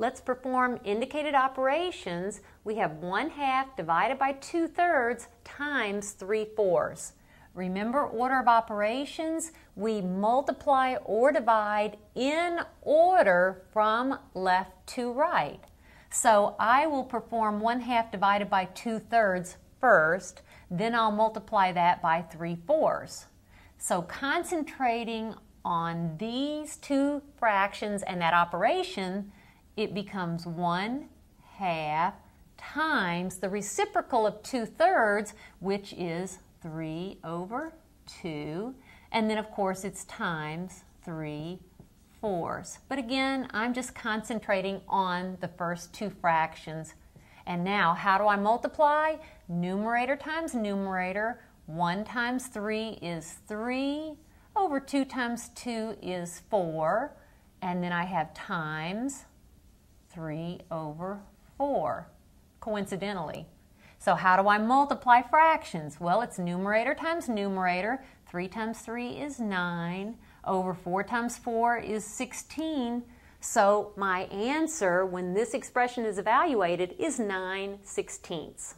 Let's perform indicated operations. We have 1 half divided by 2 thirds times 3 fourths. Remember order of operations? We multiply or divide in order from left to right. So I will perform 1 half divided by 2 thirds first, then I'll multiply that by 3 fourths. So concentrating on these two fractions and that operation, it becomes 1 half times the reciprocal of 2 thirds, which is 3 over 2. And then, of course, it's times 3 fourths. But again, I'm just concentrating on the first two fractions. And now, how do I multiply? Numerator times numerator. 1 times 3 is 3. Over 2 times 2 is 4. And then I have times 3 over 4, coincidentally. So how do I multiply fractions? Well, it's numerator times numerator. 3 times 3 is 9. Over 4 times 4 is 16. So my answer when this expression is evaluated is 9 sixteenths.